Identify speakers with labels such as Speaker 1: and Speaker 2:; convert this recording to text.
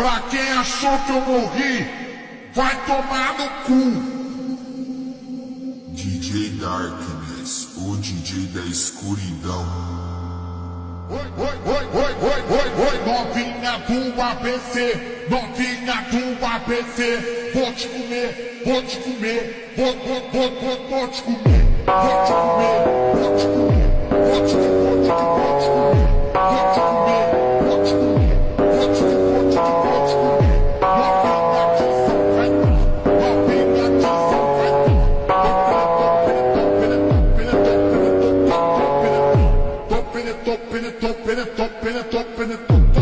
Speaker 1: Pra quem achou que eu morri, vai tomar no cu.
Speaker 2: DJ Darkness, o DJ da escuridão.
Speaker 1: Oi, oi, oi, oi, oi, oi, oi, novinha do ABC, novinha do ABC, vou te comer, vou te comer, vou, vou, vou, vou, vou te comer, vou te comer, top in the top in the top in the top in the top.